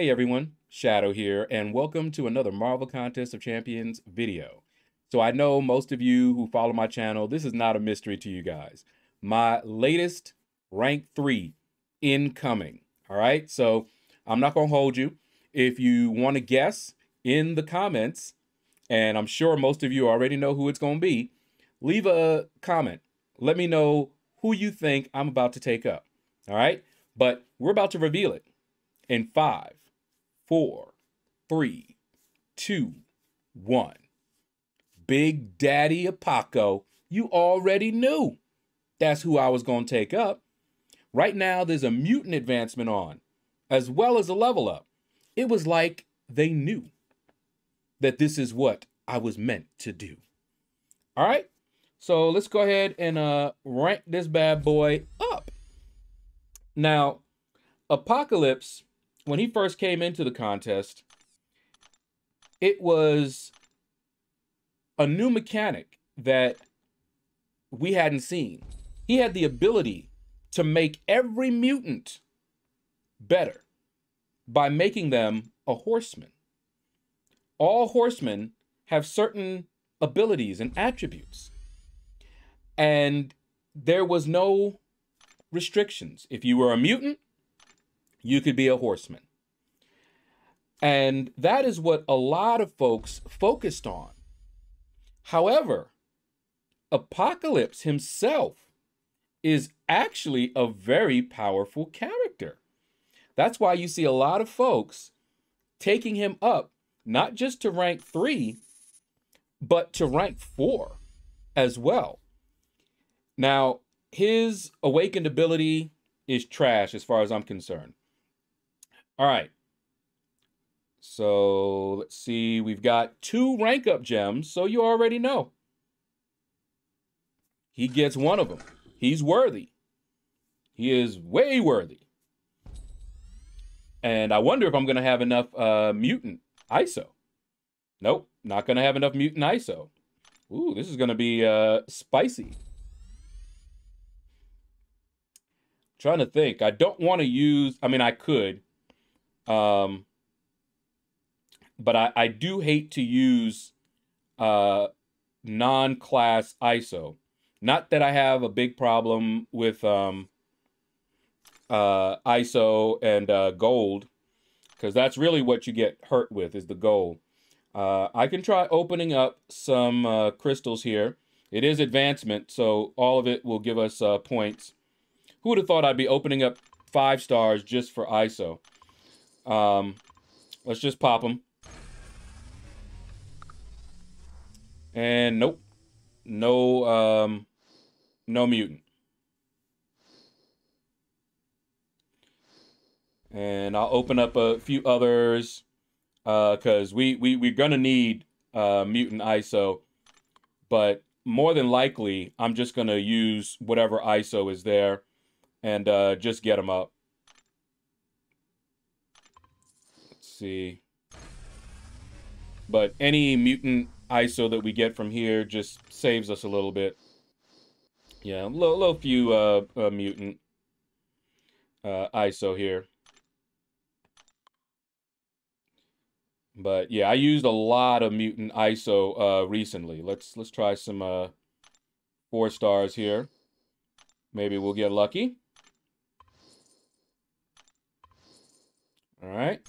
Hey everyone, Shaedow here, and welcome to another Marvel Contest of Champions video. So I know most of you who follow my channel, this is not a mystery to you guys. My latest rank three incoming, all right? So I'm not gonna hold you. If you wanna guess in the comments, and I'm sure most of you already know who it's gonna be, leave a comment. Let me know who you think I'm about to take up, all right? But we're about to reveal it in five, four, three, two, one. Big Daddy Apoco, you already knew. That's who I was going to take up. Right now, there's a mutant advancement on, as well as a level up. It was like they knew that this is what I was meant to do. All right, so let's go ahead and uh, rank this bad boy up. Now, Apocalypse when he first came into the contest, it was a new mechanic that we hadn't seen. He had the ability to make every mutant better by making them a horseman. All horsemen have certain abilities and attributes. And there was no restrictions. If you were a mutant, you could be a horseman. And that is what a lot of folks focused on. However, Apocalypse himself is actually a very powerful character. That's why you see a lot of folks taking him up, not just to rank three, but to rank four as well. Now, his awakened ability is trash as far as I'm concerned. All right. So let's see. We've got two rank up gems, so you already know. He gets one of them. He's worthy. He is way worthy. And I wonder if I'm going to have enough uh, mutant ISO. Nope, not going to have enough mutant ISO. Ooh, this is going to be uh, spicy. trying to think. I don't want to use, I mean, I could um, but I, I do hate to use uh, non-class ISO. Not that I have a big problem with um, uh, ISO and uh, gold, because that's really what you get hurt with is the gold. Uh, I can try opening up some uh, crystals here. It is advancement, so all of it will give us uh, points. Who would have thought I'd be opening up five stars just for ISO? Um, let's just pop them. And nope. No, um, no mutant. And I'll open up a few others because uh, we, we, we're going to need uh, mutant ISO. But more than likely, I'm just going to use whatever ISO is there and uh, just get them up. See. But any mutant ISO that we get from here just saves us a little bit. Yeah, a little, few uh, uh, mutant uh, ISO here. But yeah, I used a lot of mutant ISO uh, recently. Let's let's try some uh, four stars here. Maybe we'll get lucky. All right.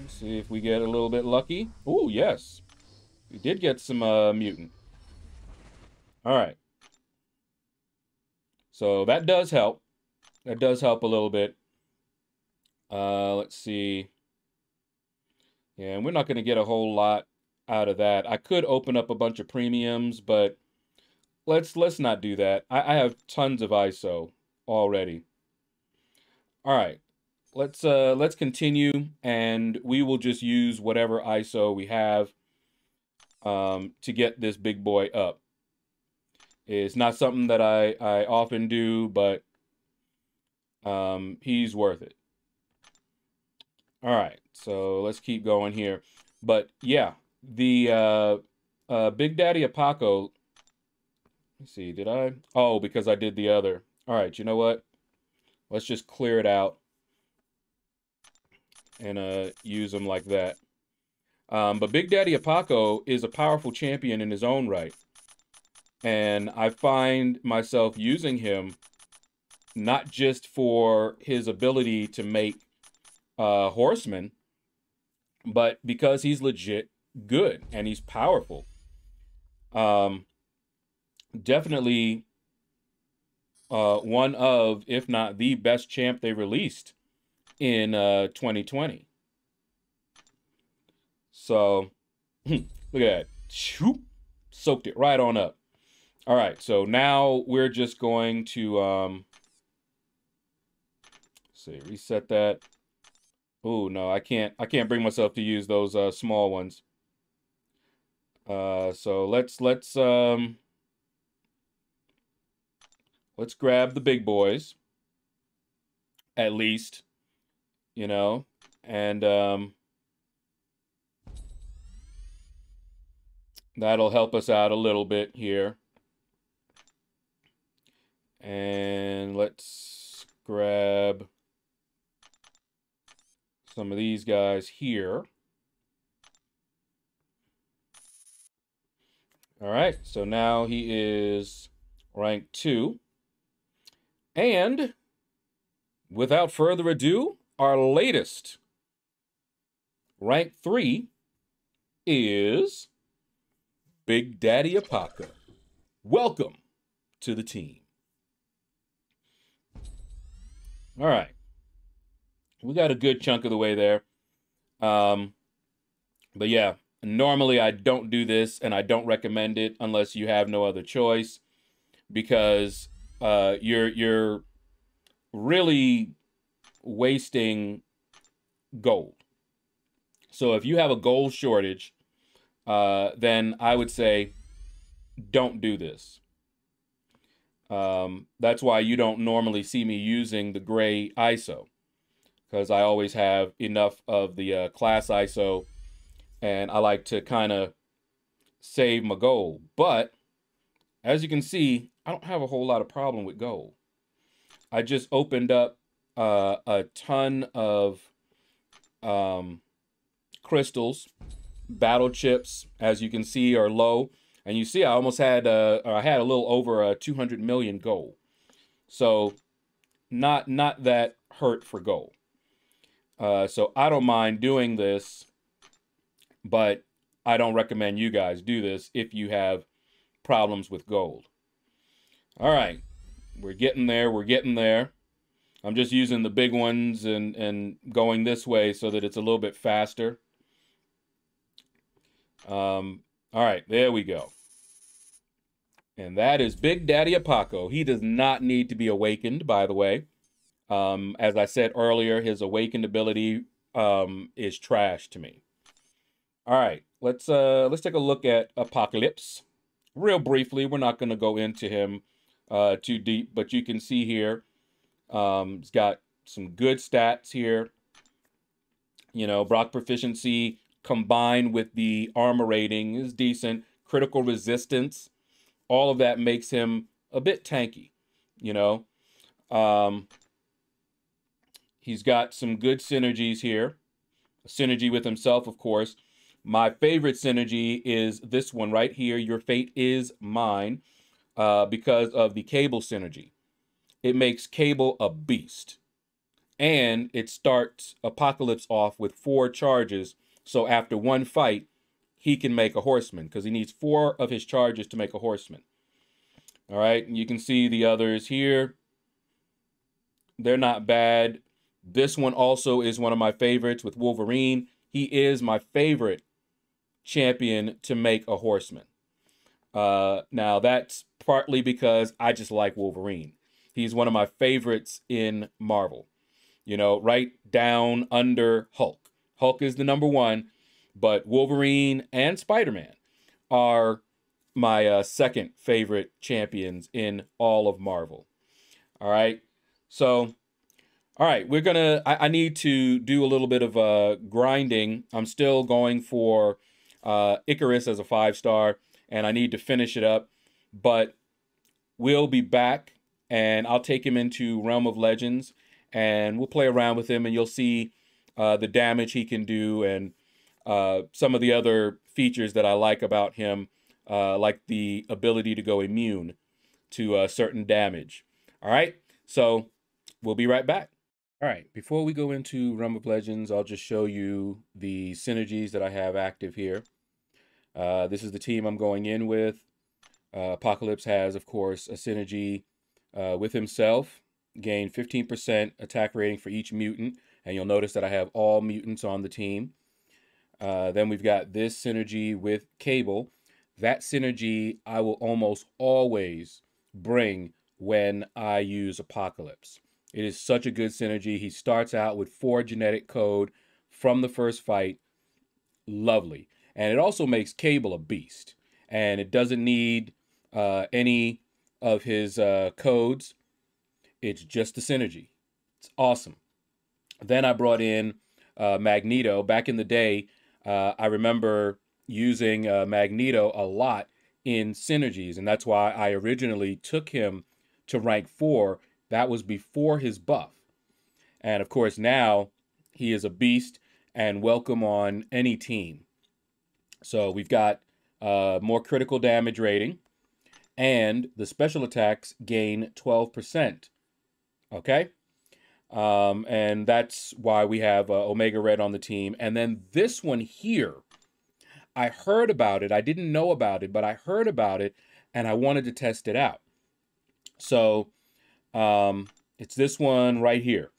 Let's see if we get a little bit lucky. Oh, yes. We did get some uh, mutant. All right. So that does help. That does help a little bit. Uh, let's see. Yeah, and we're not going to get a whole lot out of that. I could open up a bunch of premiums, but let's let's not do that. I, I have tons of ISO already. All right let's uh let's continue and we will just use whatever ISO we have um to get this big boy up. It's not something that I I often do, but um he's worth it. All right, so let's keep going here. But yeah, the uh uh Big Daddy Apoco Let's see, did I? Oh, because I did the other. All right, you know what? Let's just clear it out and uh, use him like that. Um, but Big Daddy Apaco is a powerful champion in his own right. And I find myself using him not just for his ability to make uh, horsemen, but because he's legit good and he's powerful. Um, definitely uh, one of, if not the best champ they released in uh, 2020. So look at that. Shoop, soaked it right on up. All right, so now we're just going to um, see, reset that. Oh no, I can't. I can't bring myself to use those uh, small ones. Uh, so let's let's um, let's grab the big boys. At least, you know, and um, that'll help us out a little bit here. And let's grab some of these guys here. All right, so now he is rank two. And without further ado, our latest rank three is Big Daddy Apaka. Welcome to the team. All right. We got a good chunk of the way there. Um, but yeah, normally I don't do this and I don't recommend it unless you have no other choice because uh, you're you're really wasting gold. So if you have a gold shortage, uh, then I would say don't do this. Um, that's why you don't normally see me using the gray ISO because I always have enough of the uh, class ISO and I like to kind of save my gold. But as you can see, I don't have a whole lot of problem with gold. I just opened up uh, a ton of um, crystals. Battle chips, as you can see, are low. And you see, I almost had, uh, I had a little over a uh, 200 million gold. So not, not that hurt for gold. Uh, so I don't mind doing this, but I don't recommend you guys do this if you have problems with gold. All right, we're getting there. We're getting there. I'm just using the big ones and, and going this way so that it's a little bit faster. Um, all right, there we go. And that is Big Daddy Apaco. He does not need to be awakened, by the way. Um, as I said earlier, his awakened ability um, is trash to me. All right, let's uh, let's take a look at Apocalypse real briefly. We're not going to go into him uh, too deep, but you can see here um, he's got some good stats here. You know, Block proficiency combined with the armor rating is decent. Critical resistance, all of that makes him a bit tanky. You know, um, He's got some good synergies here. Synergy with himself, of course. My favorite synergy is this one right here. Your fate is mine uh, because of the cable synergy. It makes Cable a beast. And it starts Apocalypse off with four charges. So after one fight, he can make a horseman because he needs four of his charges to make a horseman. All right, and you can see the others here. They're not bad. This one also is one of my favorites with Wolverine. He is my favorite champion to make a horseman. Uh, now, that's partly because I just like Wolverine. He's one of my favorites in Marvel. You know, right down under Hulk. Hulk is the number one, but Wolverine and Spider Man are my uh, second favorite champions in all of Marvel. All right. So all right, we're gonna. I, I, need to do a little bit of uh, grinding. I'm still going for uh, Ikaris as a five star, and I need to finish it up. But we'll be back, and I'll take him into Realm of Legends, and we'll play around with him, and you'll see uh, the damage he can do and uh, some of the other features that I like about him, uh, like the ability to go immune to uh, certain damage. All right, so we'll be right back. All right, before we go into Realm of Legends, I'll just show you the synergies that I have active here. Uh, this is the team I'm going in with. Uh, Apocalypse has, of course, a synergy uh, with himself, gain 15% attack rating for each mutant, and you'll notice that I have all mutants on the team. Uh, then we've got this synergy with Cable. That synergy I will almost always bring when I use Apocalypse. It is such a good synergy. He starts out with four genetic code from the first fight. Lovely. And it also makes Cable a beast. And it doesn't need uh, any of his uh, codes. It's just the synergy. It's awesome. Then I brought in uh, Magneto. Back in the day, uh, I remember using uh, Magneto a lot in synergies. And that's why I originally took him to rank four that was before his buff. And of course, now he is a beast and welcome on any team. So we've got uh, more critical damage rating, and the special attacks gain 12%. Okay? Um, and that's why we have uh, Omega Red on the team. And then this one here, I heard about it. I didn't know about it, but I heard about it and I wanted to test it out. So um, it's this one right here.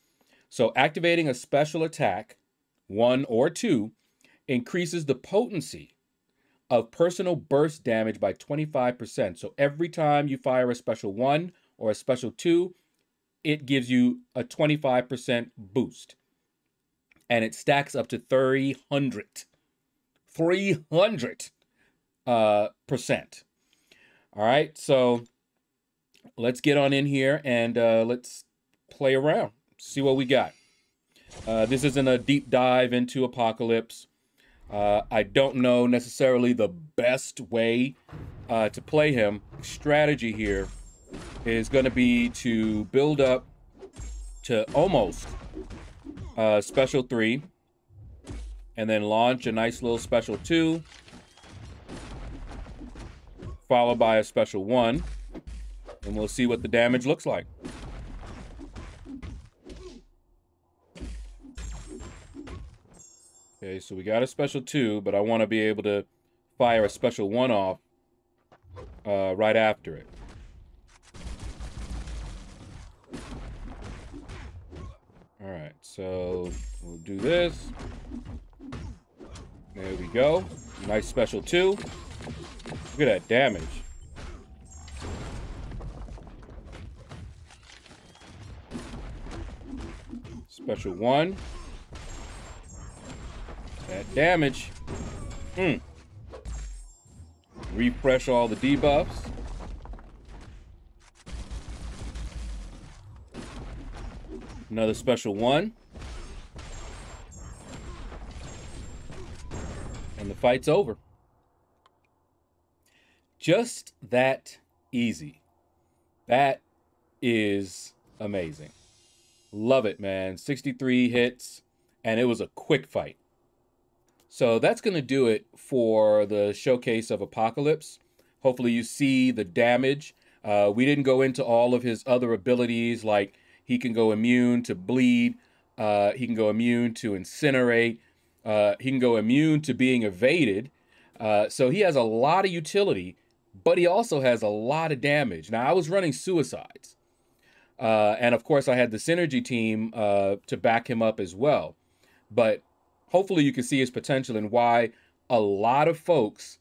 So activating a special attack, one or two, increases the potency of personal burst damage by 25%. So every time you fire a special one or a special two, it gives you a 25% boost. And it stacks up to 300. 300 uh, percent. All right, so let's get on in here and uh, let's play around, see what we got. Uh, this isn't a deep dive into Apocalypse. Uh, I don't know necessarily the best way uh, to play him. Strategy here is going to be to build up to almost uh, special three and then launch a nice little special two followed by a special one and we'll see what the damage looks like. So we got a special two, but I want to be able to fire a special one off uh, right after it. All right, so we'll do this. There we go. Nice special two. Look at that damage. Special one. Damage. Hmm. Refresh all the debuffs. Another special one. And the fight's over. Just that easy. That is amazing. Love it, man. 63 hits, and it was a quick fight. So that's going to do it for the showcase of Apocalypse. Hopefully you see the damage. Uh, we didn't go into all of his other abilities, like he can go immune to bleed, uh, he can go immune to incinerate, uh, he can go immune to being evaded. Uh, so he has a lot of utility, but he also has a lot of damage. Now, I was running suicides. Uh, and of course, I had the Synergy team uh, to back him up as well. But hopefully, you can see his potential and why a lot of folks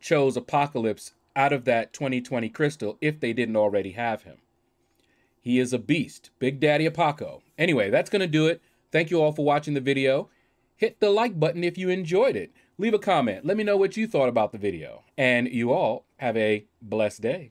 chose Apocalypse out of that 2020 crystal if they didn't already have him. He is a beast, Big Daddy Apoco. Anyway, that's going to do it. Thank you all for watching the video. Hit the like button if you enjoyed it. Leave a comment. Let me know what you thought about the video. And you all have a blessed day.